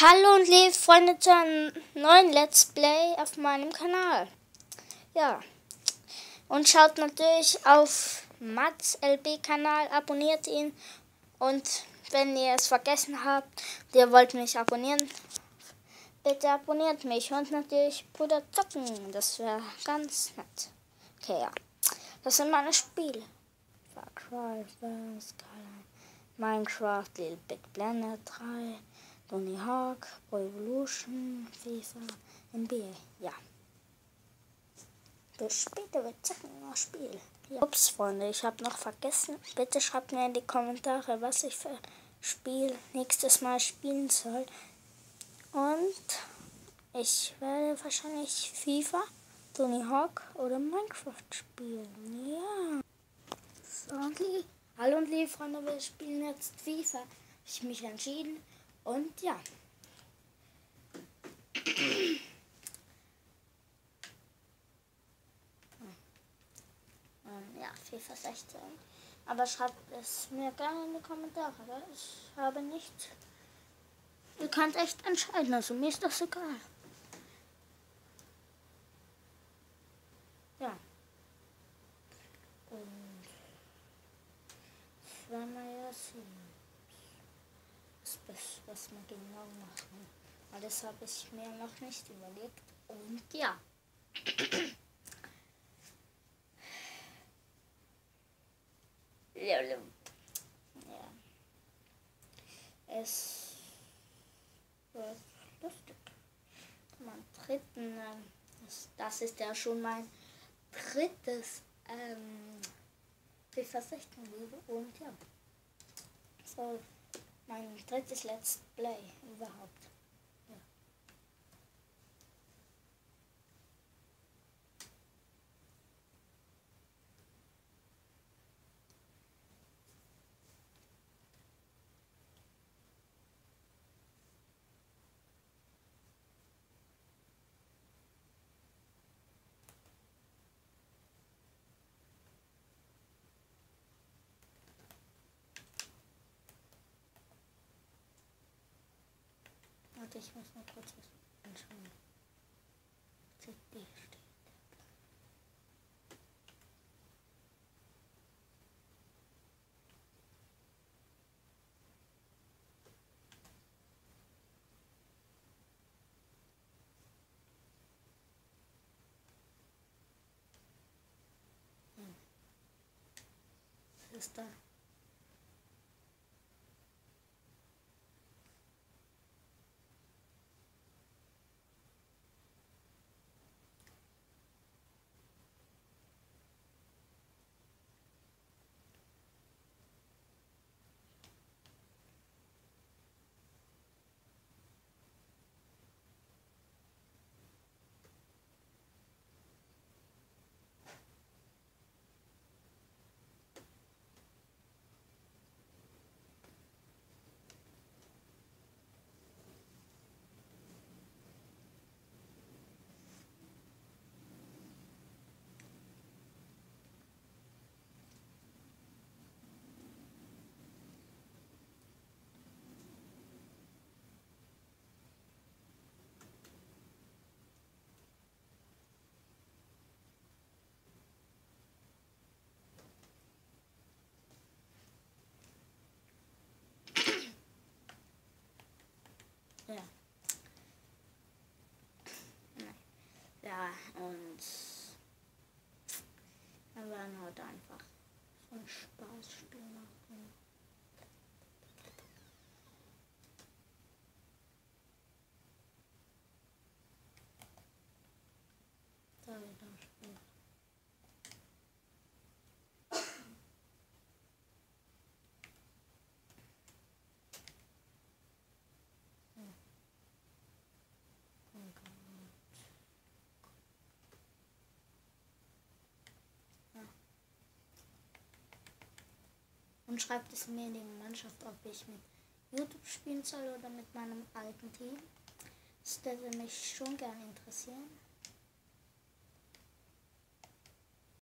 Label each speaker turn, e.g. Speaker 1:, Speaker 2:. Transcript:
Speaker 1: Hallo und liebe Freunde zu einem neuen Let's Play auf meinem Kanal. Ja, und schaut natürlich auf Mats LB Kanal, abonniert ihn und wenn ihr es vergessen habt, ihr wollt mich abonnieren, bitte abonniert mich und natürlich Bruder Zocken, das wäre ganz nett. Okay, ja, das sind meine Spiele. Far Cry, Minecraft, Little Big Planet 3, Tony Hawk, Pro Evolution, FIFA, NBA, ja. Bis später, wir zocken noch Spiel. Ja. Ups, Freunde, ich habe noch vergessen. Bitte schreibt mir in die Kommentare, was ich für Spiel nächstes Mal spielen soll. Und ich werde wahrscheinlich FIFA, Tony Hawk oder Minecraft spielen. Ja. So, okay. Hallo und liebe Freunde, wir spielen jetzt FIFA. Ich mich entschieden. Und ja. ja, FIFA 16. Aber schreibt es mir gerne in die Kommentare. Ich habe nicht. Ihr könnt echt entscheiden, also mir ist das egal. Ja. Und das werden wir ja sehen was, wir genau machen. Das habe ich mir noch nicht überlegt. Und ja. ja. Es wird lustig. Mein dritten, ähm, das, das ist ja schon mein drittes ähm, FIFA 16 und ja. So mein drittes Let's Play überhaupt. Ja. Warte, ich muss mal kurz was anschauen. CD steht. Hm. Was ist da? Ja. Ja, und werden heute einfach so ein Spaßspiel machen. Da wieder Spiel. Und schreibt es mir in die Mannschaft, ob ich mit YouTube spielen soll oder mit meinem alten Team. Das würde mich schon gerne interessieren.